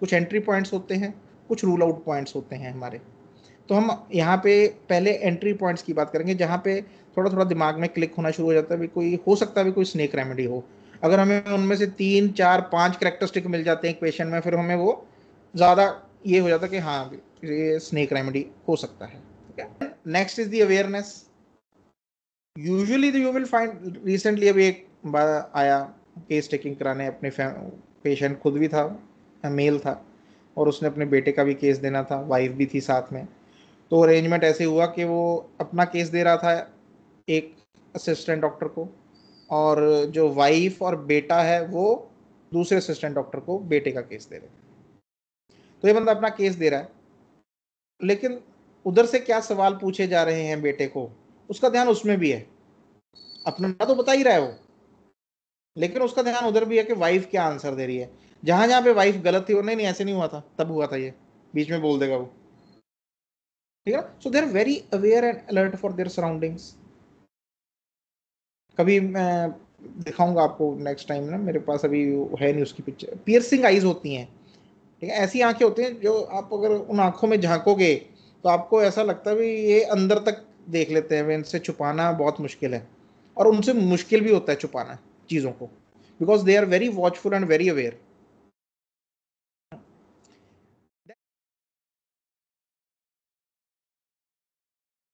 कुछ entry points होते हैं, कुछ रूल आउट पॉइंट्स होते हैं हमारे। तो हम यहाँ पे पहले एंट्री पॉइंट्स की बात करेंगे, जहाँ पे थोड़ा थोड़ा दिमाग में क्लिक होना शुरू हो जाता है भी कोई, हो सकता है भी कोई स्नेक रेमेडी हो। अगर हमें उनमें से तीन, चार, पाँच करेक्टरिस्टिक मिल जाते हैं एक पेशेंट में, फिर हमें वो ज़्यादा ये हो जाता है कि हाँ ये स्नेक रेमेडी हो सकता है next is the awareness usually you will find recently अभी एक आया केस टेकिंग कराने अपने पेशेंट खुद भी था। मेल था और उसने अपने बेटे का भी केस देना था वाइफ भी थी साथ में। तो अरेंजमेंट ऐसे हुआ कि वो अपना केस दे रहा था एक असिस्टेंट डॉक्टर को और जो वाइफ और बेटा है वो दूसरे असिस्टेंट डॉक्टर को बेटे का केस दे रहे तो ये बंदा अपना केस दे रहा है। लेकिन उधर से क्या सवाल पूछे जा रहे हैं बेटे को? उसका ध्यान उसमें भी है। अपना तो बता ही रहा है वो। लेकिन उसका ध्यान उधर भी है कि वाइफ क्या आंसर दे रही है। जहाँ जहाँ पे वाइफ गलत थी वो नहीं नहीं, ऐसे नहीं हुआ था, तब हुआ था ये। बीच में बोल देगा वो। ठीक है so there very aware and alert for their surroundings कभी मैं दिखाऊँगा आपको नेक्स्ट टाइम ना, मेरे पास अभी है नहीं उसकी पिक्चर पियर्सिंग आईज होती हैं। ठीक है? ऐसी आँखें होती हैं जो आप अगर उन आँखों में झांकोगे तो आपको ऐसा लगता है ये अंदर तक देख लेते हैं, इनसे छुपाना बहुत मुश्किल है। और उनसे मुश्किल भी होता है छुपाना चीज़ों को। Because they are very watchful and very aware